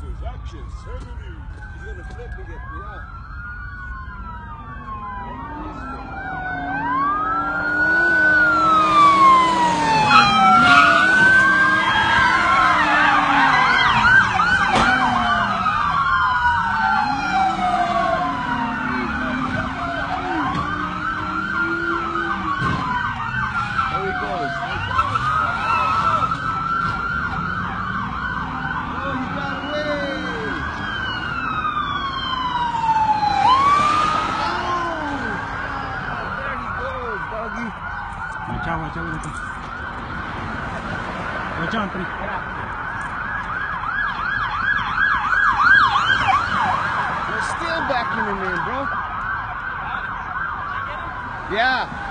Jesus, action, ceremony. He's going to flip me. Watch out, watch out, watch out. We're still backing him in, bro. Yeah.